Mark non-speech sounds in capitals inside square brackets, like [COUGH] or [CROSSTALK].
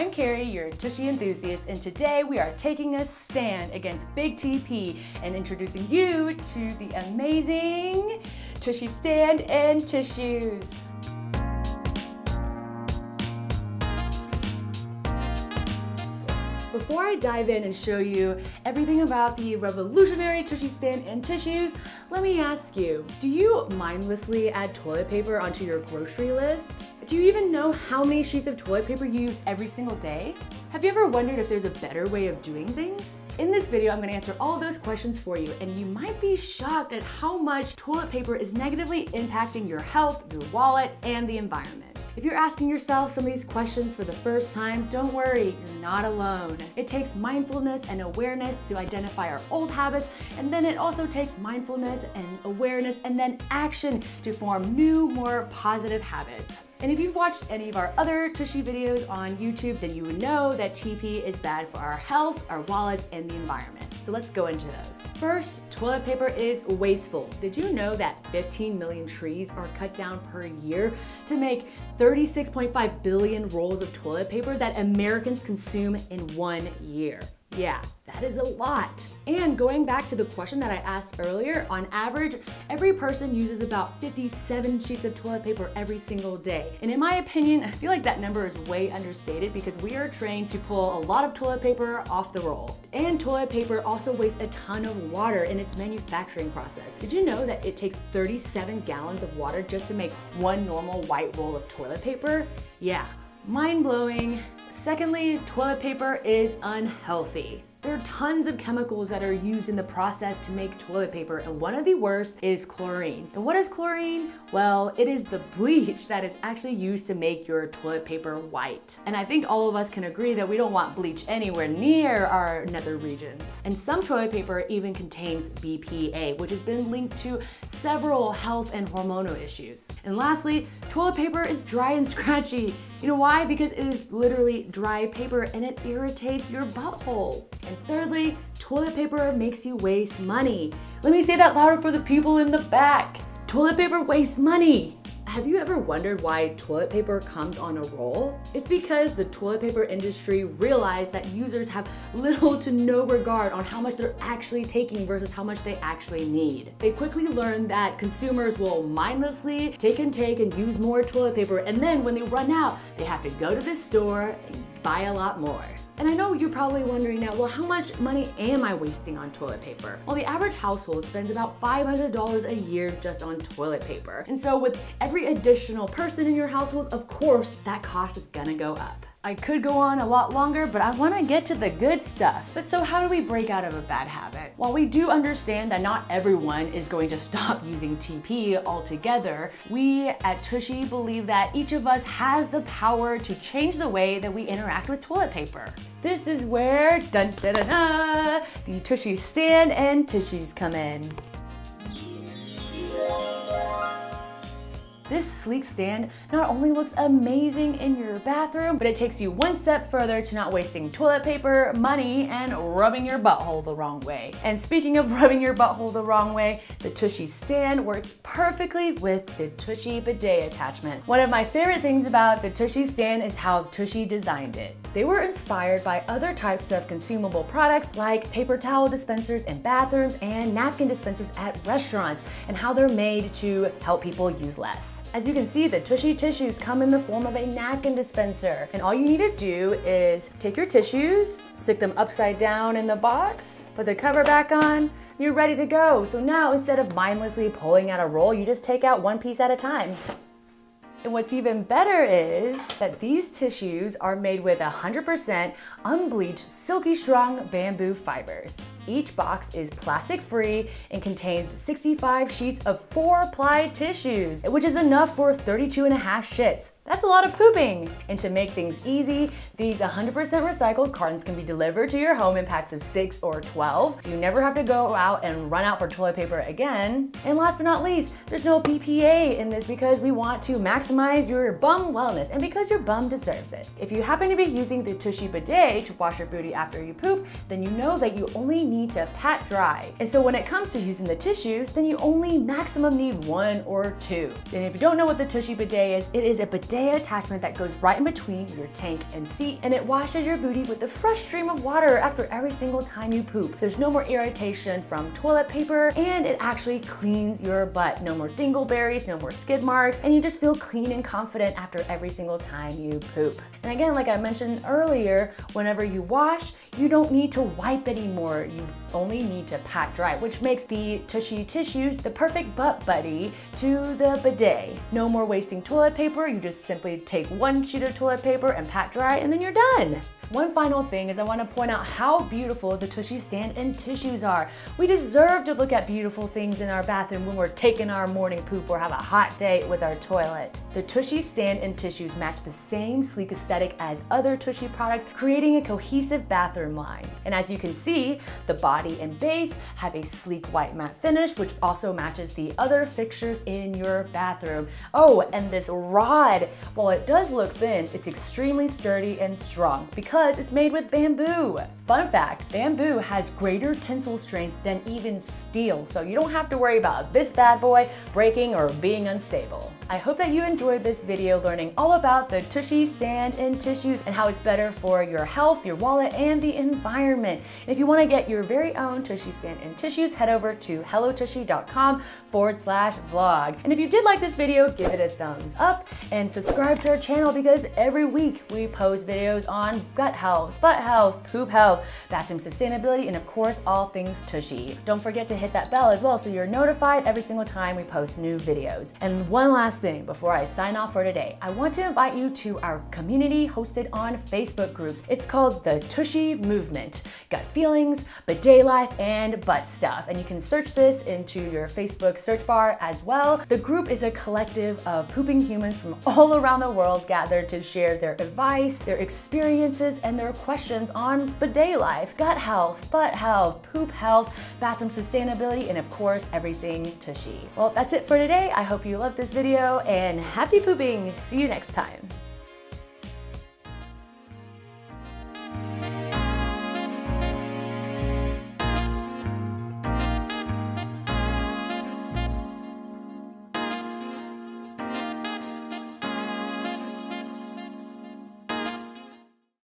I'm Carrie, your Tushy enthusiast, and today we are taking a stand against Big TP and introducing you to the amazing Tushy Stand and Tissues. Before I dive in and show you everything about the revolutionary Tushy stand and tissues, let me ask you, do you mindlessly add toilet paper onto your grocery list? Do you even know how many sheets of toilet paper you use every single day? Have you ever wondered if there's a better way of doing things? In this video, I'm gonna answer all those questions for you, and you might be shocked at how much toilet paper is negatively impacting your health, your wallet, and the environment. If you're asking yourself some of these questions for the first time, don't worry, you're not alone. It takes mindfulness and awareness to identify our old habits, and then it also takes mindfulness and awareness and then action to form new, more positive habits. And if you've watched any of our other Tushy videos on YouTube, then you would know that TP is bad for our health, our wallets, and the environment. So let's go into those. First, toilet paper is wasteful. Did you know that 15 million trees are cut down per year to make 36.5 billion rolls of toilet paper that Americans consume in one year? Yeah, that is a lot. And going back to the question that I asked earlier, on average, every person uses about 57 sheets of toilet paper every single day. And in my opinion, I feel like that number is way understated because we are trained to pull a lot of toilet paper off the roll. And toilet paper also wastes a ton of water in its manufacturing process. Did you know that it takes 37 gallons of water just to make one normal white roll of toilet paper? Yeah, mind blowing. Secondly, toilet paper is unhealthy. There are tons of chemicals that are used in the process to make toilet paper, and one of the worst is chlorine. And what is chlorine? Well, it is the bleach that is actually used to make your toilet paper white. And I think all of us can agree that we don't want bleach anywhere near our nether regions. And some toilet paper even contains BPA, which has been linked to several health and hormonal issues. And lastly, toilet paper is dry and scratchy. You know why? Because it is literally dry paper and it irritates your butthole. And thirdly, toilet paper makes you waste money. Let me say that louder for the people in the back. Toilet paper wastes money. Have you ever wondered why toilet paper comes on a roll? It's because the toilet paper industry realized that users have little to no regard on how much they're actually taking versus how much they actually need. They quickly learned that consumers will mindlessly take and take and use more toilet paper and then when they run out, they have to go to the store and buy a lot more. And I know you're probably wondering now, well, how much money am I wasting on toilet paper? Well, the average household spends about $500 a year just on toilet paper. And so with every additional person in your household, of course, that cost is gonna go up. I could go on a lot longer, but I wanna get to the good stuff. But so how do we break out of a bad habit? While we do understand that not everyone is going to [LAUGHS] stop using TP altogether, we at Tushy believe that each of us has the power to change the way that we interact with toilet paper. This is where, dun da da da, the Tushy stand and tissues come in. This sleek stand not only looks amazing in your bathroom, but it takes you one step further to not wasting toilet paper, money, and rubbing your butthole the wrong way. And speaking of [LAUGHS] rubbing your butthole the wrong way, the Tushy stand works perfectly with the Tushy bidet attachment. One of my favorite things about the Tushy stand is how Tushy designed it. They were inspired by other types of consumable products like paper towel dispensers in bathrooms and napkin dispensers at restaurants and how they're made to help people use less. As you can see, the Tushy tissues come in the form of a napkin dispenser. And all you need to do is take your tissues, stick them upside down in the box, put the cover back on, you're ready to go. So now instead of mindlessly pulling out a roll, you just take out one piece at a time. And what's even better is that these tissues are made with 100% unbleached, silky strong bamboo fibers. Each box is plastic free and contains 65 sheets of four ply tissues, which is enough for 32 and a half shits. That's a lot of pooping. And to make things easy, these 100% recycled cartons can be delivered to your home in packs of 6 or 12, so you never have to go out and run out for toilet paper again. And last but not least, there's no BPA in this because we want to maximize maximize your bum wellness and because your bum deserves it. If you happen to be using the Tushy bidet to wash your booty after you poop, then you know that you only need to pat dry. And so when it comes to using the tissues, then you only maximum need one or two. And if you don't know what the Tushy bidet is, it is a bidet attachment that goes right in between your tank and seat and it washes your booty with a fresh stream of water after every single time you poop. There's no more irritation from toilet paper and it actually cleans your butt. No more dingleberries, no more skid marks, and you just feel clean and confident after every single time you poop. And again, like I mentioned earlier, whenever you wash, you don't need to wipe anymore. You only need to pat dry, which makes the Tushy tissues the perfect butt buddy to the bidet. No more wasting toilet paper. You just simply take one sheet of toilet paper and pat dry and then you're done. One final thing is I want to point out how beautiful the Tushy stand and tissues are. We deserve to look at beautiful things in our bathroom when we're taking our morning poop or have a hot day with our toilet. The Tushy stand and tissues match the same sleek aesthetic as other Tushy products, creating a cohesive bathroom line. And as you can see, the body and base have a sleek white matte finish, which also matches the other fixtures in your bathroom. Oh, and this rod, while it does look thin, it's extremely sturdy and strong because because it's made with bamboo. Fun fact, bamboo has greater tensile strength than even steel, so you don't have to worry about this bad boy breaking or being unstable. I hope that you enjoyed this video learning all about the Tushy stand and tissues and how it's better for your health, your wallet, and the environment. If you want to get your very own Tushy stand and tissues, head over to hellotushy.com forward slash vlog. And if you did like this video, give it a thumbs up and subscribe to our channel because every week we post videos on gut health, butt health, poop health, bathroom sustainability, and of course, all things Tushy. Don't forget to hit that bell as well so you're notified every single time we post new videos. And one last thing before I sign off for today, I want to invite you to our community hosted on Facebook groups. It's called the Tushy Movement. Gut feelings, bidet life, and butt stuff. And you can search this into your Facebook search bar as well. The group is a collective of pooping humans from all around the world gathered to share their advice, their experiences, and their questions on bidet life, gut health, butt health, poop health, bathroom sustainability, and of course, everything tushy. Well, that's it for today. I hope you loved this video and happy pooping. See you next time.